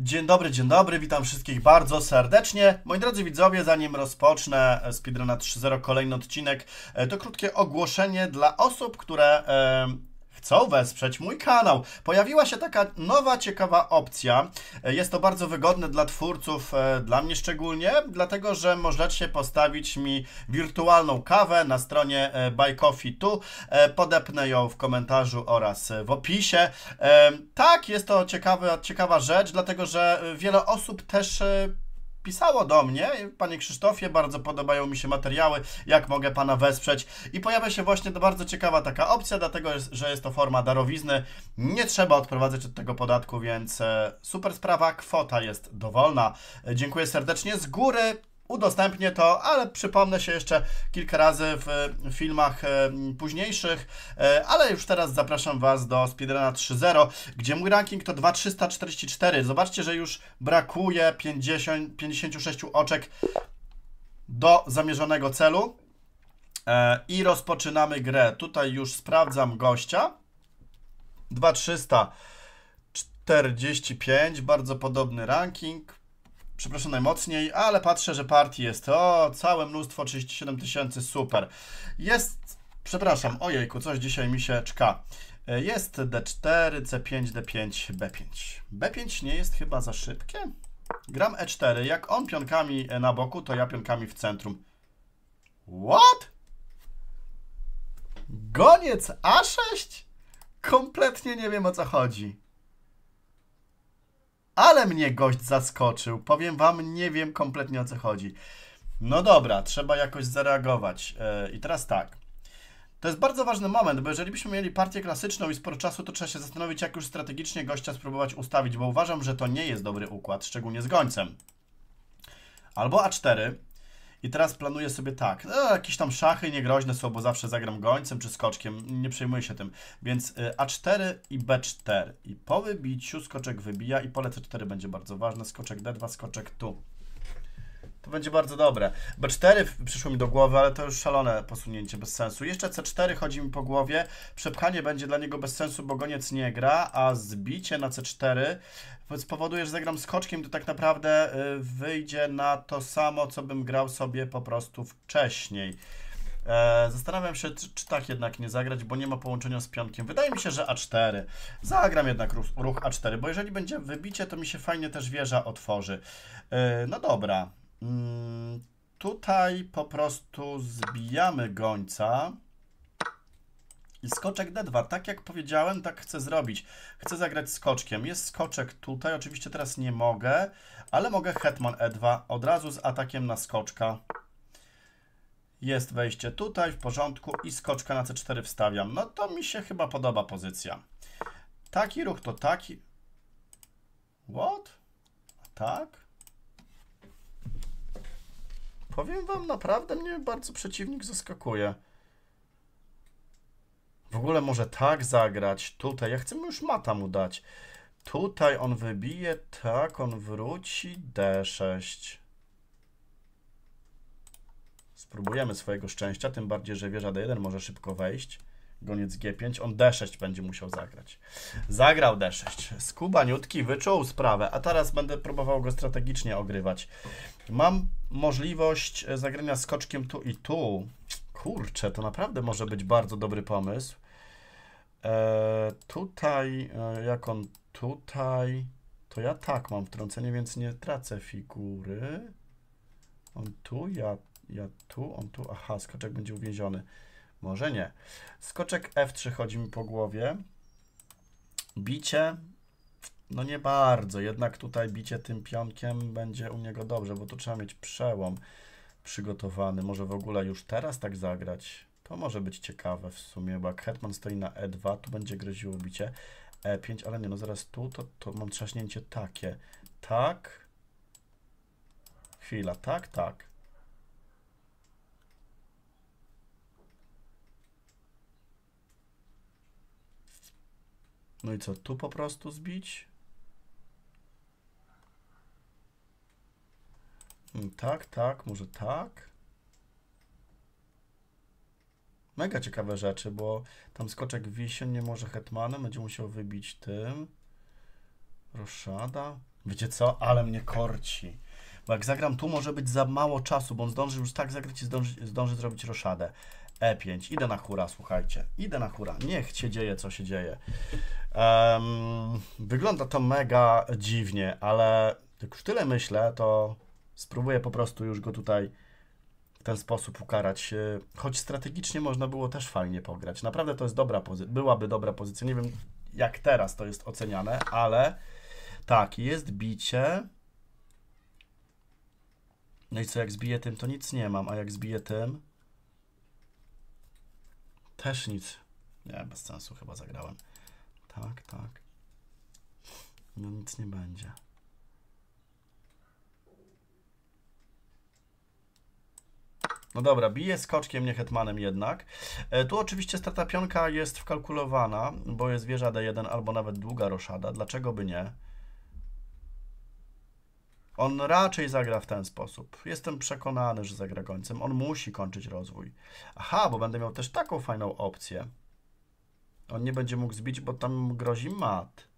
Dzień dobry, dzień dobry, witam wszystkich bardzo serdecznie. Moi drodzy widzowie, zanim rozpocznę Speedruna 3.0 kolejny odcinek, e, to krótkie ogłoszenie dla osób, które e, chcą wesprzeć mój kanał. Pojawiła się taka nowa, ciekawa opcja. E, Jest to bardzo wygodne dla twórców, e, dla mnie szczególnie, dlatego że możecie postawić mi wirtualną kawę na stronie e, Buy Coffee Tu. Podepnę ją w komentarzu oraz w opisie. Tak, jest to ciekawa, ciekawa rzecz, dlatego że wiele osób też pisało do mnie, panie Krzysztofie, bardzo podobają mi się materiały, jak mogę pana wesprzeć. I pojawia się właśnie bardzo ciekawa taka opcja, dlatego że jest to forma darowizny. Nie trzeba odprowadzać od tego podatku, więc e, super sprawa, kwota jest dowolna. E, Dziękuję serdecznie z góry. Udostępnię to, ale przypomnę się jeszcze kilka razy w filmach e, późniejszych, e, ale już teraz zapraszam Was do Speedruna 3.0, gdzie mój ranking to 2344. Zobaczcie, że już brakuje 50, 56 oczek do zamierzonego celu E, i rozpoczynamy grę. Tutaj już sprawdzam gościa. 2345, bardzo podobny ranking. Przepraszam najmocniej, ale patrzę, że partii jest o całe mnóstwo, 37 tysięcy, super. Jest, przepraszam, ojejku, coś dzisiaj mi się czka. E, Jest D4, C5, D5, B5. B5 nie jest chyba za szybkie? Gram E4, jak on pionkami e, na boku, to ja pionkami w centrum. What? Goniec A6? Kompletnie nie wiem o co chodzi. Ale mnie gość zaskoczył. Powiem wam, nie wiem kompletnie o co chodzi. No dobra, trzeba jakoś zareagować. Yy, I teraz tak. To jest bardzo ważny moment, bo jeżeli byśmy mieli partię klasyczną i sporo czasu, to trzeba się zastanowić, jak już strategicznie gościa spróbować ustawić, bo uważam, że to nie jest dobry układ, szczególnie z gońcem. Albo A4. I teraz planuję sobie tak, no, jakieś tam szachy niegroźne są, bo zawsze zagram gońcem czy skoczkiem, nie przejmuję się tym. Więc y, A4 i B4. I po wybiciu skoczek wybija i pole C4 będzie bardzo ważne. Skoczek D2, skoczek tu. To będzie bardzo dobre. B4 w- przyszło mi do głowy, ale to już szalone posunięcie, bez sensu. Jeszcze C4 chodzi mi po głowie. Przepchanie będzie dla niego bez sensu, bo goniec nie gra, a zbicie na C4 spowoduje, że zagram skoczkiem, to tak naprawdę y, wyjdzie na to samo, co bym grał sobie po prostu wcześniej. E, Zastanawiam się, czy, czy tak jednak nie zagrać, bo nie ma połączenia z pionkiem. Wydaje mi się, że A4. Zagram jednak ruch, ruch A4, bo jeżeli będzie wybicie, to mi się fajnie też wieża otworzy. E, No dobra. Mm, Tutaj po prostu zbijamy gońca. I skoczek D2, tak jak powiedziałem, tak chcę zrobić. Chcę zagrać skoczkiem. Jest skoczek tutaj, oczywiście teraz nie mogę, ale mogę hetman E2 od razu z atakiem na skoczka. Jest wejście tutaj, w porządku i skoczka na C4 wstawiam. No to mi się chyba podoba pozycja. Taki ruch to taki. What? Tak? Powiem wam, naprawdę mnie bardzo przeciwnik zaskakuje. W ogóle może tak zagrać. Tutaj, ja chcę mu już mata mu dać. Tutaj on wybije, tak, on wróci. D6. Spróbujemy swojego szczęścia, tym bardziej, że wieża D1 może szybko wejść. Goniec G5, on D6 będzie musiał zagrać. Zagrał D6. Skubaniutki wyczuł sprawę, a teraz będę próbował go strategicznie ogrywać. Mam możliwość e, zagrania skoczkiem tu i tu. Kurczę, to naprawdę może być bardzo dobry pomysł. E, tutaj, e, jak on tutaj, to ja tak mam wtrącenie, więc nie tracę figury. On tu, ja, ja tu, on tu. Aha, skoczek będzie uwięziony. Może nie. Skoczek F3 chodzi mi po głowie. Bicie. No nie bardzo, jednak tutaj bicie tym pionkiem będzie u niego dobrze, bo tu trzeba mieć przełom przygotowany. Może w ogóle już teraz tak zagrać? To może być ciekawe w sumie, bo jak hetman stoi na E2, tu będzie groziło bicie E5, ale nie, no zaraz tu, to, to mam trzaśnięcie takie. Tak. Chwila, tak, tak. No i co, tu po prostu zbić? Mm, Tak, tak, może tak. Mega ciekawe rzeczy, bo tam skoczek wisi, on nie może hetmanem, będzie musiał wybić tym. Roszada. Wiecie co? Ale mnie korci. Bo jak zagram tu, może być za mało czasu, bo on zdąży już tak zagrać i zdąży, zdąży zrobić roszadę. E5. Idę na hura, słuchajcie. Idę na hura. Niech się dzieje, co się dzieje. Um, wygląda to mega dziwnie, ale jak już tyle myślę, to spróbuję po prostu już go tutaj w ten sposób ukarać. Choć strategicznie można było też fajnie pograć. Naprawdę to jest dobra pozycja. Byłaby dobra pozycja. Nie wiem, jak teraz to jest oceniane, ale tak, jest bicie. No i co, jak zbiję tym, to nic nie mam, a jak zbiję tym, też nic. Nie, bez sensu chyba zagrałem. Tak, tak. No nic nie będzie. No dobra, bije skoczkiem, nie hetmanem jednak. E, tu oczywiście strata pionka jest wkalkulowana, bo jest wieża D1 albo nawet długa roszada. Dlaczego by nie? On raczej zagra w ten sposób. Jestem przekonany, że zagra końcem. On musi kończyć rozwój. Aha, bo będę miał też taką fajną opcję. On nie będzie mógł zbić, bo tam grozi mat.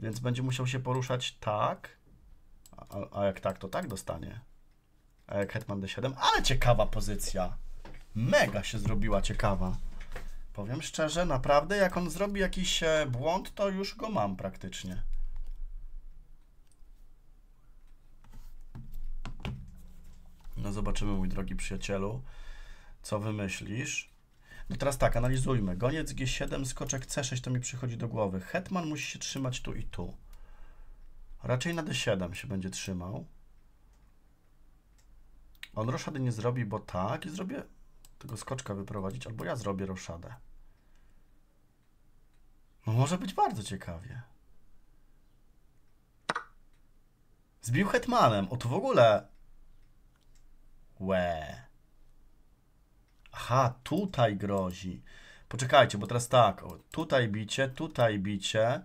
Więc będzie musiał się poruszać tak. A, a jak tak, to tak dostanie. A jak hetman d7. Ale ciekawa pozycja. Mega się zrobiła ciekawa. Powiem szczerze, naprawdę, jak on zrobi jakiś e, błąd, to już go mam praktycznie. No zobaczymy, mój drogi przyjacielu, co wymyślisz. No teraz tak, analizujmy. Goniec G7, skoczek C6 to mi przychodzi do głowy. Hetman musi się trzymać tu i tu. Raczej na D7 się będzie trzymał. On roszady nie zrobi, bo tak i zrobię tego skoczka wyprowadzić, albo ja zrobię roszadę. No może być bardzo ciekawie. Zbił hetmanem. O to w ogóle Łe. Aha, tutaj grozi. Poczekajcie, bo teraz tak, tutaj bicie, tutaj bicie,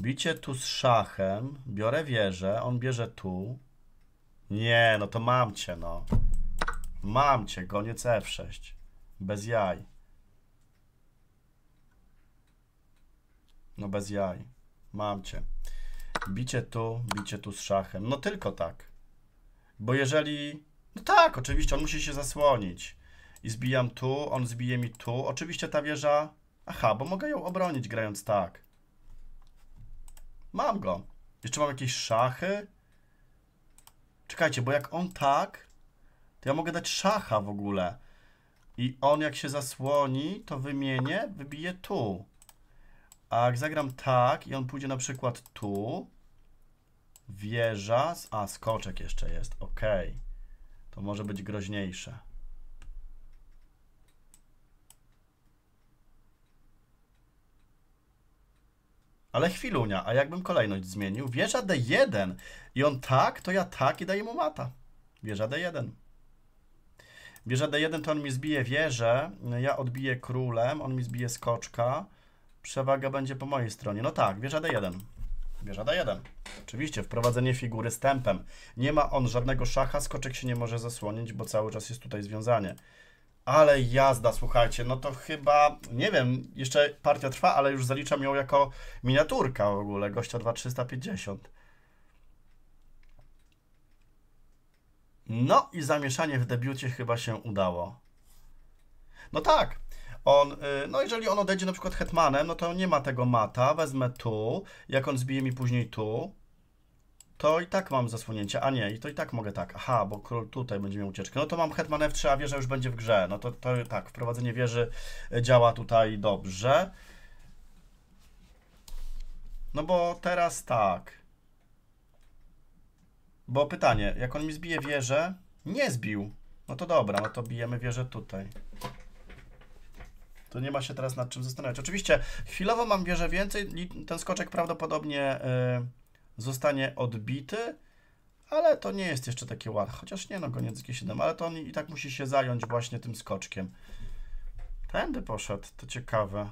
bicie tu z szachem, biorę wieżę, on bierze tu. Nie, no to mam cię, no. Mam cię, goniec F6. Bez jaj. No bez jaj. Mam cię. Bicie tu, bicie tu z szachem. No tylko tak. Bo jeżeli no tak, oczywiście, on musi się zasłonić. I zbijam tu, on zbije mi tu. Oczywiście ta wieża... Aha, bo mogę ją obronić grając tak. Mam go. Jeszcze mam jakieś szachy. Czekajcie, bo jak on tak, to ja mogę dać szacha w ogóle. I on jak się zasłoni, to wymienię, wybije tu. A jak zagram tak i on pójdzie na przykład tu, wieża, a skoczek jeszcze jest, ok to może być groźniejsze. Ale chwilunia, a jakbym kolejność zmienił? Wieża D1 i on tak, to ja tak i daję mu mata. Wieża D1. Wieża D1 to on mi zbije wieżę, ja odbiję królem, on mi zbije skoczka. Przewaga będzie po mojej stronie. No tak, wieża D1. Wieża D1. Oczywiście, wprowadzenie figury z tempem. Nie ma on żadnego szacha, skoczek się nie może zasłonić, bo cały czas jest tutaj związanie. Ale jazda, słuchajcie, no to chyba, nie wiem, jeszcze partia trwa, ale już zaliczam ją jako miniaturka w ogóle, gościa 2350. No i zamieszanie w debiucie chyba się udało. No tak, on, y, no jeżeli on odejdzie na przykład hetmanem, no to nie ma tego mata, wezmę tu, jak on zbije mi później tu, to i tak mam zasłonięcie, a nie, i to i tak mogę tak, aha, bo król tutaj będzie miał ucieczkę, no to mam hetman F3, a wieża już będzie w grze, no to, to tak, wprowadzenie wieży działa tutaj dobrze. No bo teraz tak, bo pytanie, jak on mi zbije wieżę, nie zbił, no to dobra, no to bijemy wieżę tutaj. To nie ma się teraz nad czym zastanawiać. Oczywiście chwilowo mam wieżę więcej, ten skoczek prawdopodobnie y, zostanie odbity, ale to nie jest jeszcze takie łatwe. Chociaż nie, no goniec G7, ale to on i tak musi się zająć właśnie tym skoczkiem. Tędy poszedł, to ciekawe.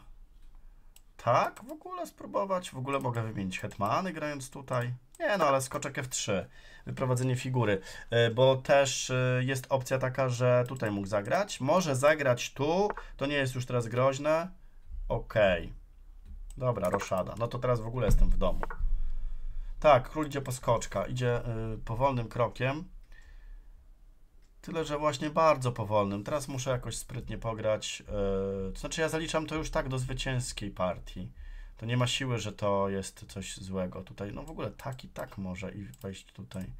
Tak, w ogóle spróbować. W ogóle mogę wymienić hetmany grając tutaj. Nie no, ale skoczek F3, wyprowadzenie figury, e, bo też e, jest opcja taka, że tutaj mógł zagrać. Może zagrać tu, to nie jest już teraz groźne. Ok. Dobra, roszada. No to teraz w ogóle jestem w domu. Tak, król idzie po skoczka, idzie y, powolnym krokiem. Tyle, że właśnie bardzo powolnym. Teraz muszę jakoś sprytnie pograć. Yy, to znaczy, ja zaliczam to już tak do zwycięskiej partii. To nie ma siły, że to jest coś złego tutaj. No w ogóle tak i tak może i wejść tutaj.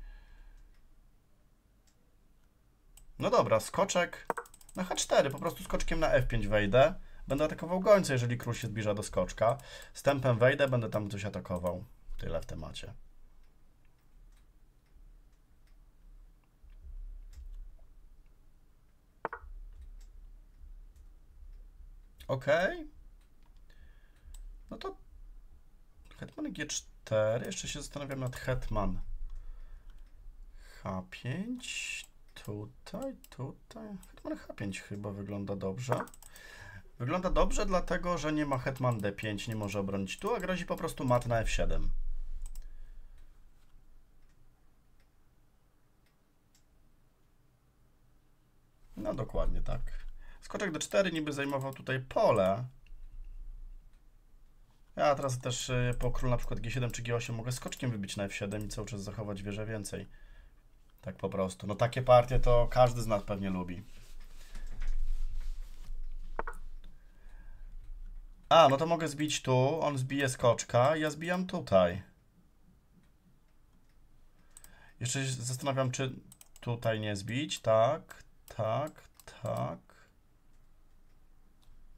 No dobra, skoczek na H4. Po prostu skoczkiem na F5 wejdę. Będę atakował gońca, jeżeli król się zbliża do skoczka. Stępem wejdę, będę tam coś atakował. Tyle w temacie. Ok. No to Hetman G4. Jeszcze się zastanawiam nad Hetman H5. Tutaj, tutaj. Hetman H5 chyba wygląda dobrze. Wygląda dobrze, dlatego że nie ma Hetman D5, nie może obronić tu, a grozi po prostu mat na F7. No dokładnie tak. Skoczek D4 niby zajmował tutaj pole. Ja teraz też y, po król na przykład G7 czy G8 mogę skoczkiem wybić na F7 i cały czas zachować wieżę więcej. Tak po prostu. No takie partie to każdy z nas pewnie lubi. A, no to mogę zbić tu, on zbije skoczka, ja zbijam tutaj. Jeszcze się zastanawiam, czy tutaj nie zbić. Tak, tak, tak.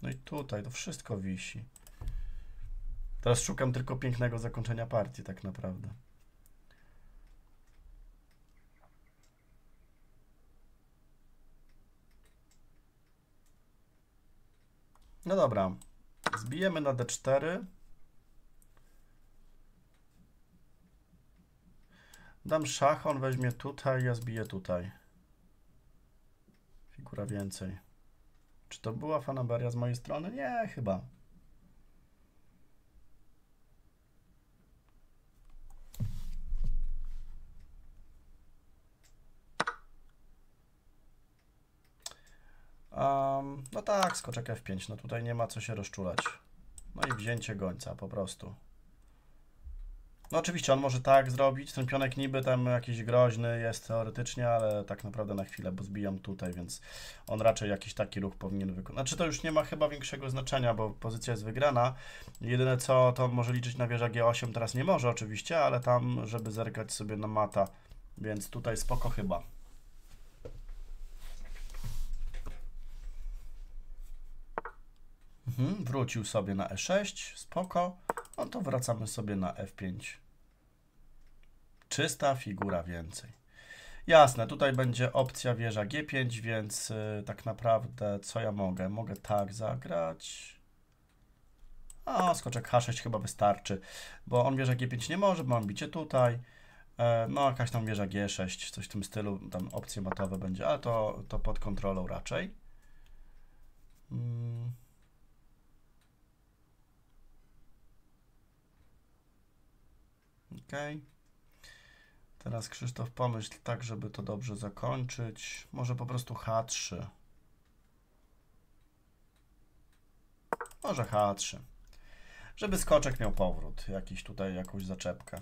No i tutaj to wszystko wisi. Teraz szukam tylko pięknego zakończenia partii, tak naprawdę. No dobra. Zbijemy na D4. Dam szach, on weźmie tutaj, ja zbiję tutaj. Figura więcej. Czy to była fanaberia z mojej strony? Nie, chyba. Um, no tak, skoczek F5, no tutaj nie ma co się rozczulać. No i wzięcie gońca po prostu. No oczywiście on może tak zrobić, ten pionek niby tam jakiś groźny jest teoretycznie, ale tak naprawdę na chwilę, bo zbijam tutaj, więc on raczej jakiś taki ruch powinien wykonać. Znaczy to już nie ma chyba większego znaczenia, bo pozycja jest wygrana. Jedyne co, to może liczyć na wieża G8, teraz nie może oczywiście, ale tam, żeby zerkać sobie na mata, więc tutaj spoko chyba. Mhm, wrócił sobie na E6, spoko. No to wracamy sobie na F5. Czysta figura więcej. Jasne, tutaj będzie opcja wieża G5, więc y, tak naprawdę co ja mogę? Mogę tak zagrać. A, skoczek H6 chyba wystarczy, bo on wieża G5 nie może, bo mam bicie tutaj. E, no, jakaś tam wieża G6, coś w tym stylu, tam opcje matowe będzie, ale to, to pod kontrolą raczej. Mm. Ok. Teraz Krzysztof pomyśl tak, żeby to dobrze zakończyć. Może po prostu H3. Może H3. Żeby skoczek miał powrót. Jakiś tutaj, jakąś zaczepkę.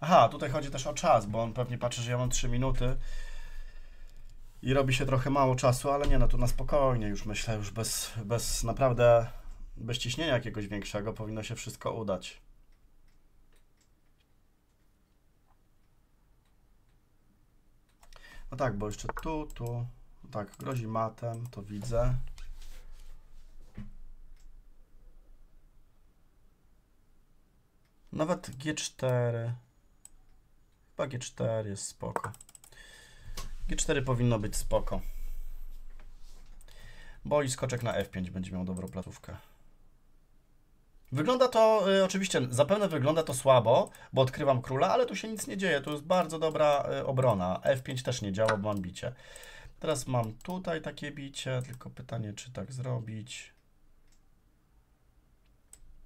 Aha, tutaj chodzi też o czas, bo on pewnie patrzy, że ja mam 3 minuty i robi się trochę mało czasu, ale nie, no tu na spokojnie już myślę, już bez, bez naprawdę, bez ciśnienia jakiegoś większego powinno się wszystko udać. No tak, bo jeszcze tu, tu, tak, grozi matem, to widzę. Nawet G4, chyba G4 jest spoko. G4 powinno być spoko. Bo i skoczek na F5 będzie miał dobrą platówkę. Wygląda to, y, oczywiście, zapewne wygląda to słabo, bo odkrywam króla, ale tu się nic nie dzieje. To jest bardzo dobra y, obrona. F5 też nie działa, bo mam bicie. Teraz mam tutaj takie bicie, tylko pytanie, czy tak zrobić.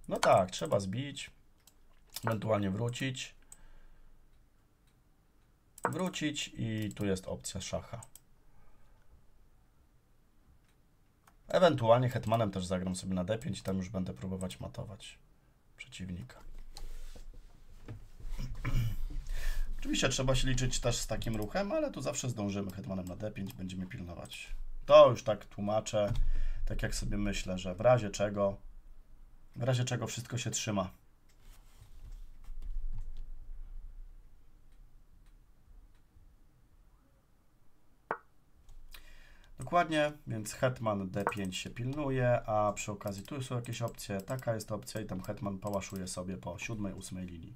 No tak, trzeba zbić, ewentualnie wrócić wrócić i tu jest opcja szacha. Ewentualnie hetmanem też zagram sobie na D5 i tam już będę próbować matować przeciwnika. Oczywiście trzeba się liczyć też z takim ruchem, ale tu zawsze zdążymy hetmanem na D5, będziemy pilnować. To już tak tłumaczę, tak jak sobie myślę, że w razie czego, w razie czego wszystko się trzyma. Dokładnie, więc hetman d5 się pilnuje, a przy okazji tu są jakieś opcje, taka jest opcja i tam hetman pałaszuje sobie po siódmej, ósmej linii.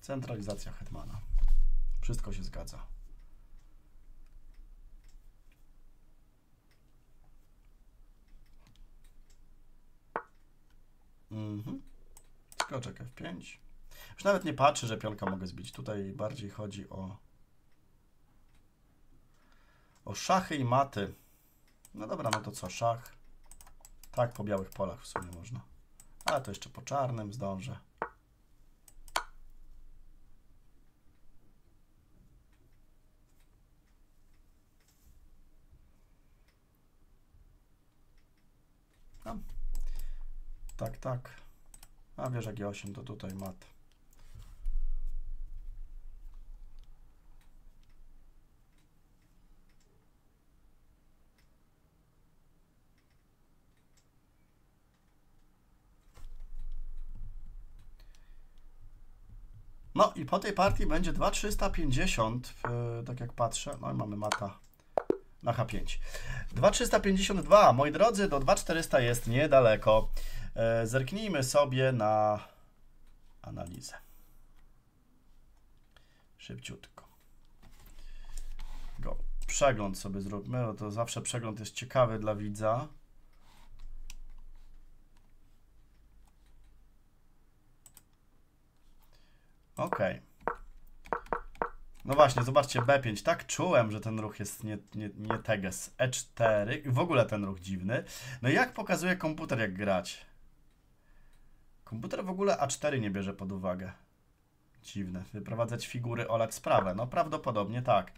Centralizacja hetmana. Wszystko się zgadza. Mhm. Skoczek F5. Już nawet nie patrzy, że pionka mogę zbić. Tutaj bardziej chodzi o o szachy i maty. No dobra, no to co, szach. Tak, po białych polach w sumie można. Ale to jeszcze po czarnym zdążę. No. Tak, tak. A wiesz, jak G8 to tutaj mat. Tej partii będzie 2350, yy, tak jak patrzę. No i mamy mata na H5. 2352, moi drodzy, do 2400 jest niedaleko. Yy, zerknijmy sobie na analizę. Szybciutko. Go. Przegląd sobie zróbmy, bo to zawsze przegląd jest ciekawy dla widza. Ok. No właśnie, zobaczcie B5. Tak czułem, że ten ruch jest nie, nie, nie teges. E4. W ogóle ten ruch dziwny. No i jak pokazuje komputer, jak grać? Komputer w ogóle A4 nie bierze pod uwagę. Dziwne. Wyprowadzać figury, olać sprawę. No prawdopodobnie tak.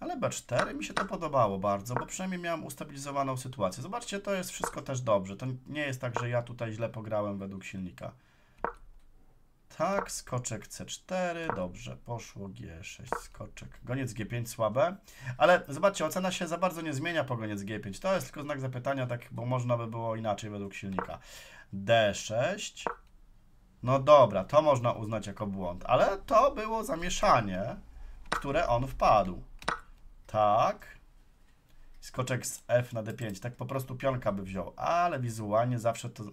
Ale B4 mi się to podobało bardzo, bo przynajmniej miałem ustabilizowaną sytuację. Zobaczcie, to jest wszystko też dobrze. To nie jest tak, że ja tutaj źle pograłem według silnika. Tak, skoczek C4, dobrze, poszło G6, skoczek. Goniec G5 słabe, ale zobaczcie, ocena się za bardzo nie zmienia po goniec G5. To jest tylko znak zapytania, tak, bo można by było inaczej według silnika. D6, no dobra, to można uznać jako błąd, ale to było zamieszanie, w które on wpadł. Tak. Skoczek z F na D5, tak po prostu pionka by wziął, ale wizualnie zawsze to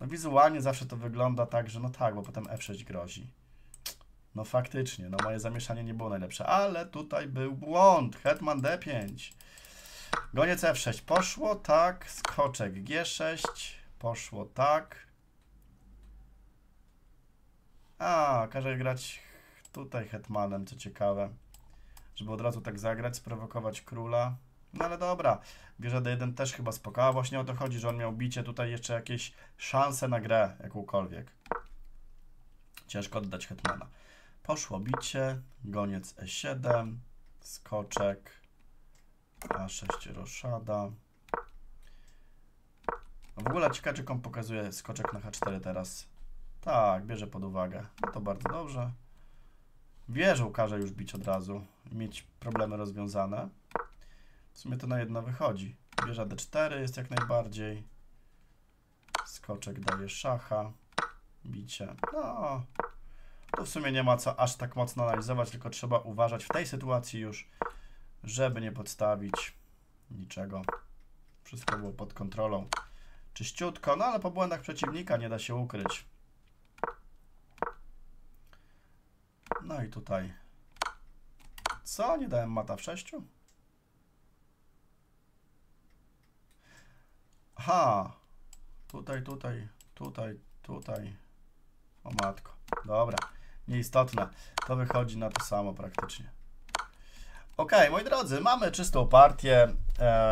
no wizualnie zawsze to wygląda tak, że no tak, bo potem F6 grozi. No faktycznie, no moje zamieszanie nie było najlepsze, ale tutaj był błąd. Hetman D5. Goniec F6 poszło tak, skoczek G6 poszło tak. A, każe grać tutaj hetmanem, co ciekawe. Żeby od razu tak zagrać, sprowokować króla. No ale dobra, bierze D1 też chyba spoko. A właśnie o to chodzi, że on miał bicie tutaj jeszcze jakieś szanse na grę jakąkolwiek. Ciężko oddać hetmana. Poszło bicie, goniec E7, skoczek, A6 roszada. W ogóle ciekawe, czy on pokazuje skoczek na H4 teraz. Tak, bierze pod uwagę. No to bardzo dobrze. Wie, że ukaże już bić od razu mieć problemy rozwiązane. W sumie to na jedno wychodzi. Wieża D4 jest jak najbardziej. Skoczek daje szacha. Bicie. No, tu w sumie nie ma co aż tak mocno analizować, tylko trzeba uważać w tej sytuacji już, żeby nie podstawić niczego. Wszystko było pod kontrolą. Czyściutko, no ale po błędach przeciwnika nie da się ukryć. No i tutaj. Co? Nie dałem mata w sześciu? Aha. Tutaj, tutaj, tutaj, tutaj. O matko. Dobra. Nieistotne. To wychodzi na to samo praktycznie. Ok, moi drodzy, mamy czystą partię.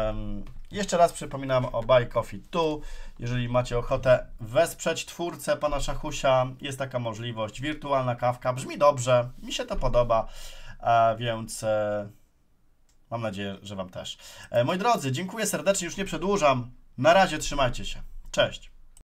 Um, jeszcze raz przypominam o Buy Coffee 2. Jeżeli macie ochotę wesprzeć twórcę pana Szachusia, jest taka możliwość. Wirtualna kawka brzmi dobrze, mi się to podoba, a więc e, Mam nadzieję, że Wam też. E, moi drodzy, dziękuję serdecznie, już nie przedłużam. Na razie trzymajcie się. Cześć.